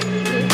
Música